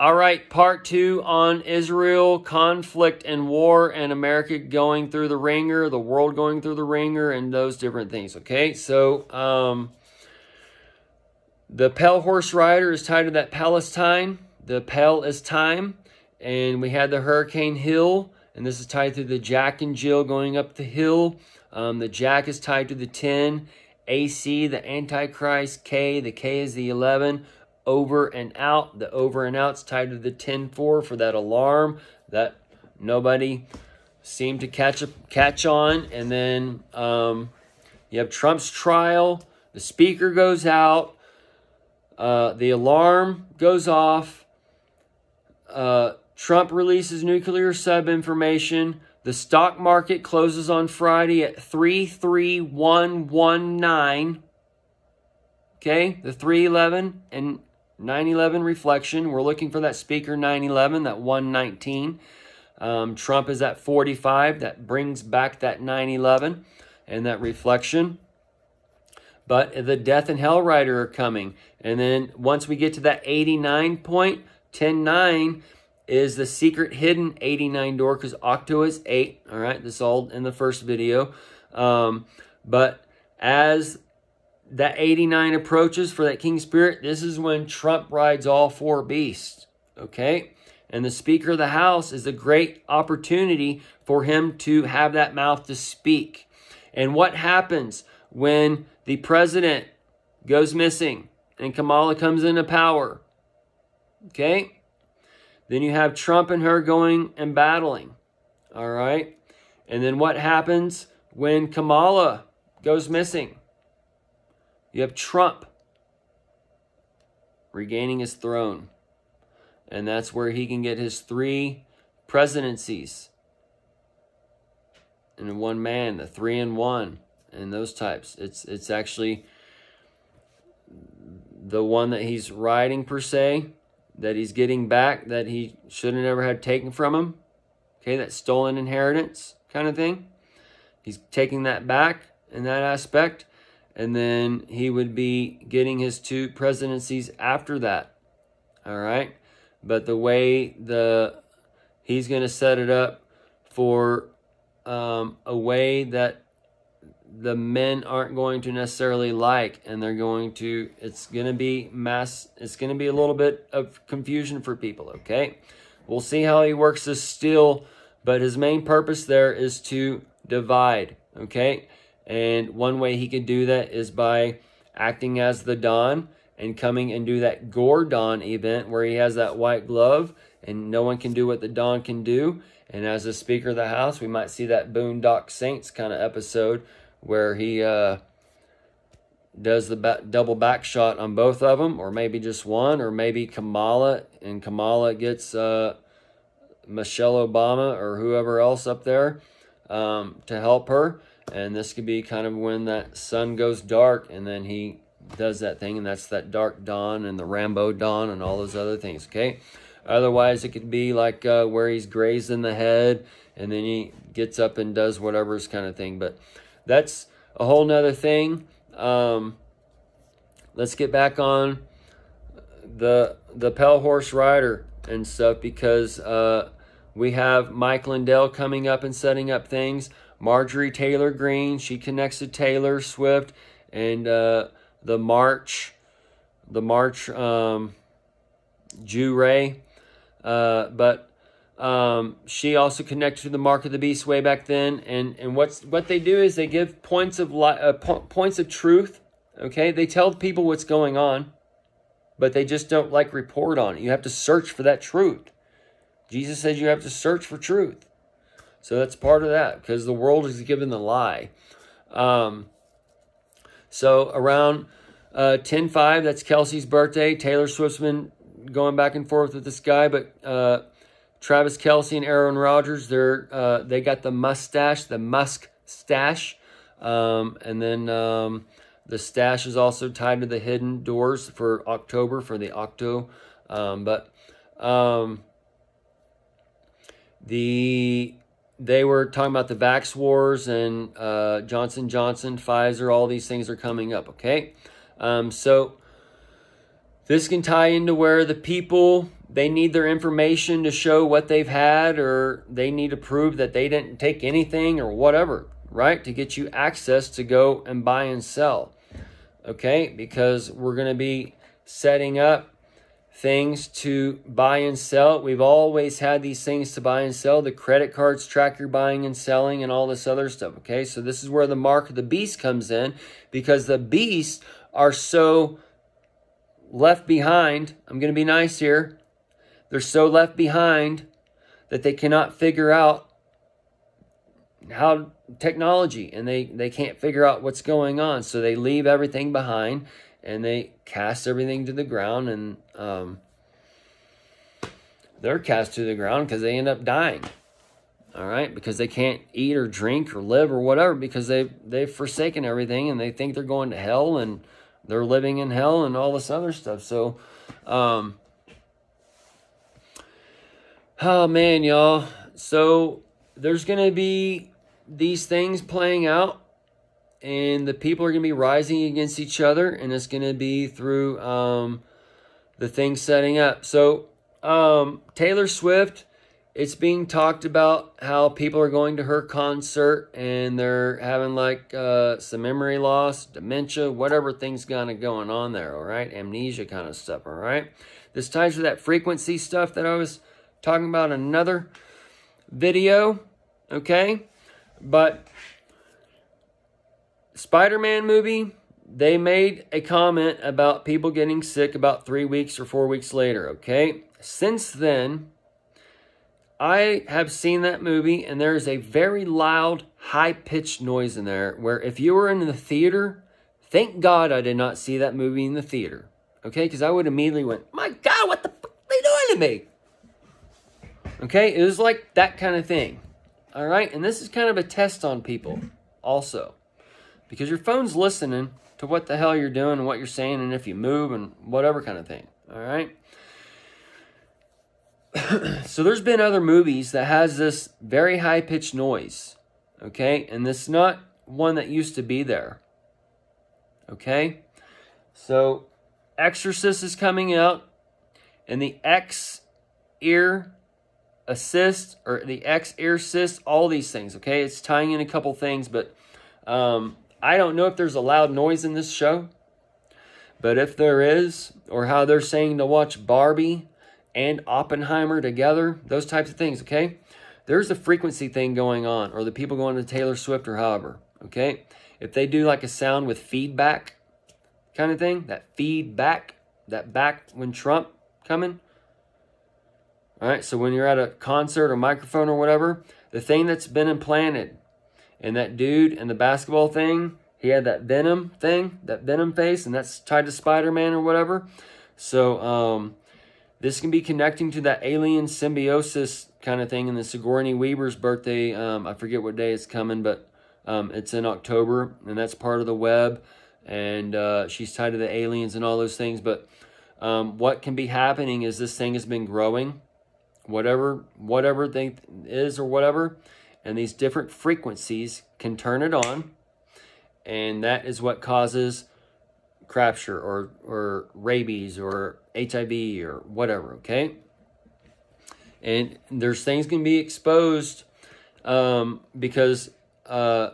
All right, part two on Israel conflict and war and America going through the ringer, the world going through the ringer, and those different things. Okay, so um, the Pale Horse Rider is tied to that Palestine. The Pale is time, and we had the Hurricane Hill, and this is tied to the Jack and Jill going up the hill. Um, the Jack is tied to the 10, AC, the Antichrist, K, the K is the 11, over and out. The over and out's tied to the 10 4 for that alarm that nobody seemed to catch a, catch on. And then um, you have Trump's trial. The speaker goes out. Uh, the alarm goes off. Uh, Trump releases nuclear sub information. The stock market closes on Friday at 33119. Okay, the 311 and 911 reflection. We're looking for that speaker 911, that 119. Um, Trump is at 45. That brings back that 911 and that reflection. But the death and hell rider are coming. And then once we get to that 89 point, 10 9 is the secret hidden 89 door because Octo is 8. All right, this all in the first video. Um, but as that 89 approaches for that King Spirit, this is when Trump rides all four beasts. Okay? And the Speaker of the House is a great opportunity for him to have that mouth to speak. And what happens when the president goes missing and Kamala comes into power? Okay? Then you have Trump and her going and battling. All right? And then what happens when Kamala goes missing? You have Trump regaining his throne. And that's where he can get his three presidencies in one man, the three in one, and those types. It's it's actually the one that he's riding per se, that he's getting back that he should have never had taken from him. Okay, that stolen inheritance kind of thing. He's taking that back in that aspect and then he would be getting his two presidencies after that. All right, but the way the he's going to set it up for um, a way that the men aren't going to necessarily like and they're going to it's going to be mass it's going to be a little bit of confusion for people okay? We'll see how he works this still but his main purpose there is to divide okay and one way he could do that is by acting as the Don and coming and do that Gordon event where he has that white glove and no one can do what the Don can do. And as a Speaker of the House, we might see that Boondock Saints kind of episode where he uh, does the back, double back shot on both of them, or maybe just one, or maybe Kamala and Kamala gets uh, Michelle Obama or whoever else up there um, to help her. And this could be kind of when that sun goes dark and then he does that thing, and that's that dark dawn and the Rambo dawn and all those other things, okay? Otherwise, it could be like uh, where he's grazed in the head and then he gets up and does whatever's kind of thing. But that's a whole nother thing. Um, let's get back on the the Pale Horse Rider and stuff because uh, we have Mike Lindell coming up and setting up things. Marjorie Taylor Greene. She connects to Taylor Swift and uh, the March, the March um, Jew Ray. Uh, but um, she also connected to the Mark of the Beast way back then. And and what's what they do is they give points of li- uh, po- points of truth. Okay, they tell people what's going on, but they just don't like report on it. You have to search for that truth. Jesus says you have to search for truth. So that's part of that because the world is given the lie. Um, so around uh, 10 5, that's Kelce's birthday. Taylor Swift's been going back and forth with this guy, but uh, Travis Kelce and Aaron Rodgers, they're, uh, they got the mustache, the musk stash. Um, and then um, the stash is also tied to the hidden doors for October for the Octo. Um, but um, the they were talking about the Vax Wars and uh, Johnson Johnson, Pfizer, all these things are coming up, okay? Um, so this can tie into where the people they need their information to show what they've had, or they need to prove that they didn't take anything, or whatever, right? To get you access to go and buy and sell. Okay, because we're going to be setting up things to buy and sell. We've always had these things to buy and sell. The credit cards track your buying and selling and all this other stuff. Okay, so this is where the mark of the beast comes in because the beasts are so left behind. I'm going to be nice here. They're so left behind that they cannot figure out how technology and they, they can't figure out what's going on. So they leave everything behind and they cast everything to the ground and um, they're cast to the ground because they end up dying. All right, because they can't eat or drink or live or whatever because they they've forsaken everything and they think they're going to hell and they're living in hell and all this other stuff. So, um, oh man, y'all. So there's gonna be these things playing out and the people are going to be rising against each other and it's going to be through um, the thing setting up. So um, taylor swift it's being talked about how people are going to her concert and they're having like uh, some memory loss dementia whatever thing's kind of going on there all right? Amnesia kind of stuff all right? This ties to that frequency stuff that i was talking about in another video okay? But Spider-Man movie, they made a comment about people getting sick about three weeks or four weeks later, okay? Since then, I have seen that movie and there is a very loud, high-pitched noise in there where if you were in the theater, thank God I did not see that movie in the theater, okay? Because I would immediately went, my God, what the fuck are they doing to me? Okay, it was like that kind of thing. All right, and this is kind of a test on people also because your phone's listening to what the hell you're doing and what you're saying and if you move and whatever kind of thing. All right. so there's been other movies that has this very high pitched noise. Okay, and this is not one that used to be there. Okay, so Exorcist is coming out, and the X ear assist or the X ear assist, all these things. Okay, it's tying in a couple things, but um, I don't know if there's a loud noise in this show, but if there is, or how they're saying to watch Barbie and Oppenheimer together, those types of things, okay? There's a frequency thing going on, or the people going to Taylor Swift or however, okay? If they do like a sound with feedback kind of thing, that feedback, that back when Trump coming, all right, so when you're at a concert or microphone or whatever, the thing that's been implanted and that dude and the basketball thing, he had that Venom thing, that Venom face, and that's tied to Spider-Man or whatever. So um, this can be connecting to that alien symbiosis kind of thing. And the Sigourney Weaver's birthday, um, I forget what day it's coming, but um, it's in October, and that's part of the web. And uh, she's tied to the aliens and all those things. But um, what can be happening is this thing has been growing, whatever whatever thing is or whatever and these different frequencies can turn it on and that is what causes crapture or or rabies or HIV or whatever okay? And there's things can be exposed um, because uh,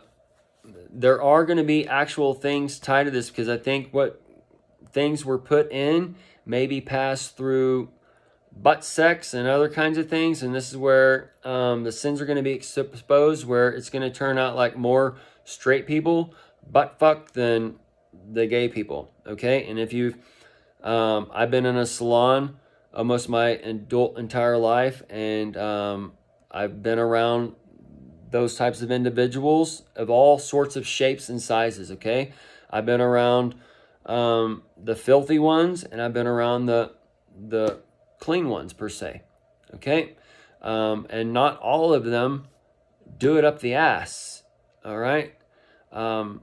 there are going to be actual things tied to this because I think what things were put in may be passed through butt sex and other kinds of things. And this is where um, the sins are going to be exposed, where it's going to turn out like more straight people butt fuck than the gay people. Okay. And if you, um, I've been in a salon almost my adult entire life, and um, I've been around those types of individuals of all sorts of shapes and sizes. Okay. I've been around um, the filthy ones, and I've been around the the clean ones per se. Okay? Um, and not all of them do it up the ass. All right? Um,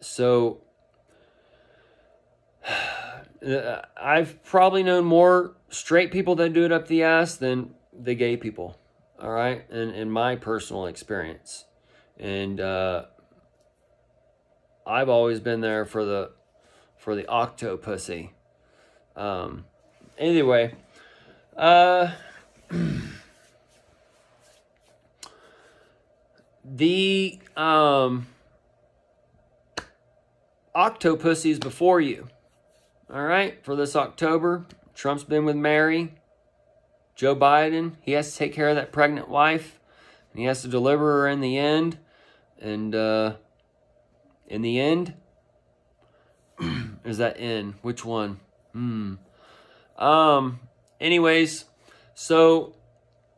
so I've probably known more straight people that do it up the ass than the gay people. All right? And in my personal experience. And uh, I've always been there for the for the octo pussy. Um, anyway, Uh, the um, octopussies before you. All right, for this October, Trump's been with Mary. Joe Biden, he has to take care of that pregnant wife, and he has to deliver her in the end. And uh, in the end, is that in? Which one? Hmm. Um. Anyways, so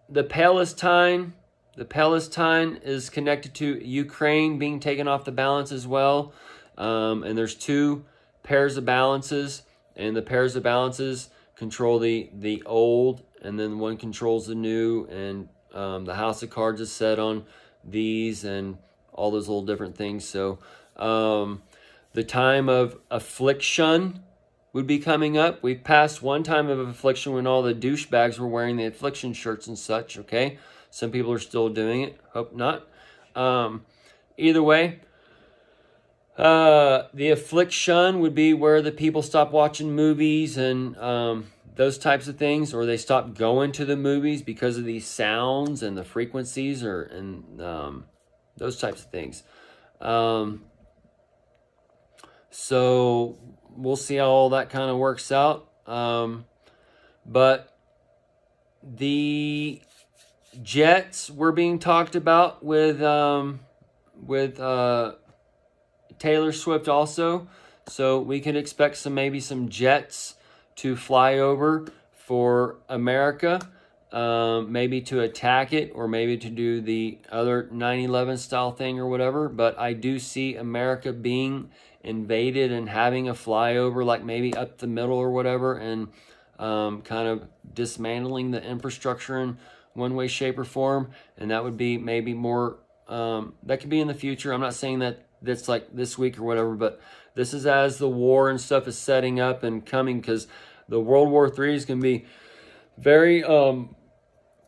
the Palestine, the Palestine is connected to Ukraine being taken off the balance as well. Um, and there's two pairs of balances, and the pairs of balances control the the old, and then one controls the new, and um, the house of cards is set on these, and all those little different things. So um, the time of affliction would be coming up. We've passed one time of affliction when all the douchebags were wearing the affliction shirts and such. Okay, some people are still doing it. Hope not. Um, either way, uh, the affliction would be where the people stop watching movies and um, those types of things, or they stop going to the movies because of these sounds and the frequencies, or and um, those types of things. Um, so we'll see how all that kind of works out. Um, but the Jets were being talked about with um, with uh, Taylor Swift also. So we can expect some maybe some jets to fly over for America, um, maybe to attack it or maybe to do the other 9 11 style thing or whatever. But I do see America being invaded and having a flyover, like maybe up the middle or whatever, and um, kind of dismantling the infrastructure in one way, shape, or form. And that would be maybe more, um, that could be in the future. I'm not saying that that's like this week or whatever, but this is as the war and stuff is setting up and coming because the World War III is going to be very um,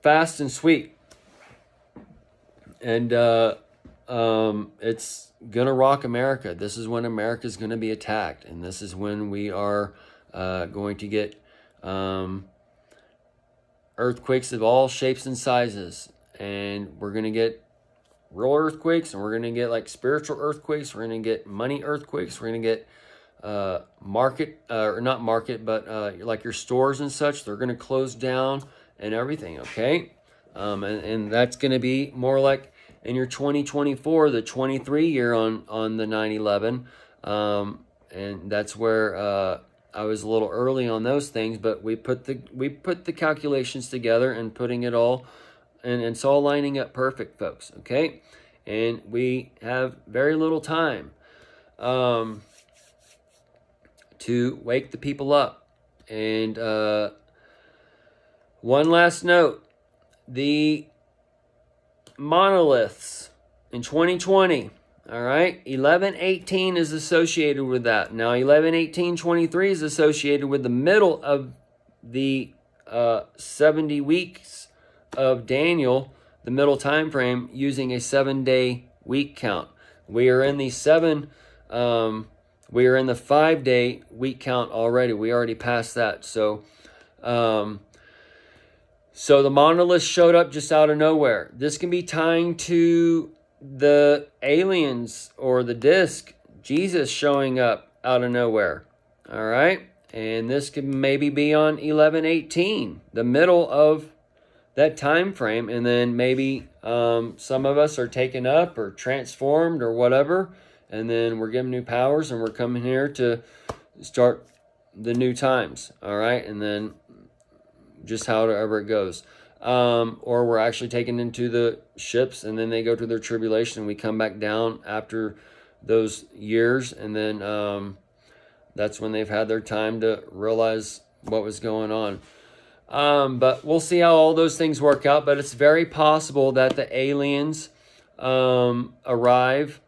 fast and sweet. And uh, um, it's going to rock America. This is when America is going to be attacked. And this is when we are uh, going to get um, earthquakes of all shapes and sizes. And we're going to get real earthquakes and we're going to get like spiritual earthquakes. We're going to get money earthquakes. We're going to get uh, market, uh, or not market, but uh, like your stores and such. They're going to close down and everything, okay? Um, and, and that's going to be more like in your 2024, the 23 year on, on the 9-11. Um, and that's where uh, I was a little early on those things, but we put the we put the calculations together and putting it all and it's all lining up perfect, folks. Okay, and we have very little time um, to wake the people up. And uh, one last note: the monoliths in 2020. All right, 1118 is associated with that. Now, 111823 is associated with the middle of the uh, 70 weeks of Daniel, the middle time frame, using a seven day week count. We are in the seven, um, we are in the five day week count already. We already passed that. So, um, so the monolith showed up just out of nowhere. This can be tying to the aliens or the disc, Jesus showing up out of nowhere. All right. And this could maybe be on 1118, the middle of that time frame and then maybe um, some of us are taken up or transformed or whatever and then we're given new powers and we're coming here to start the new times all right and then just however it goes um, or we're actually taken into the ships and then they go to their tribulation and we come back down after those years and then um, that's when they've had their time to realize what was going on um, but we'll see how all those things work out. But it's very possible that the aliens um, arrive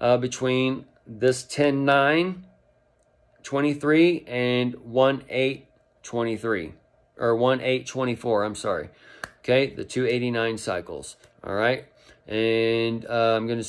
uh, between this 10 9 23 and 1 8 23 or 1 8 24. I'm sorry. Okay, the 289 cycles. All right. And uh, I'm going to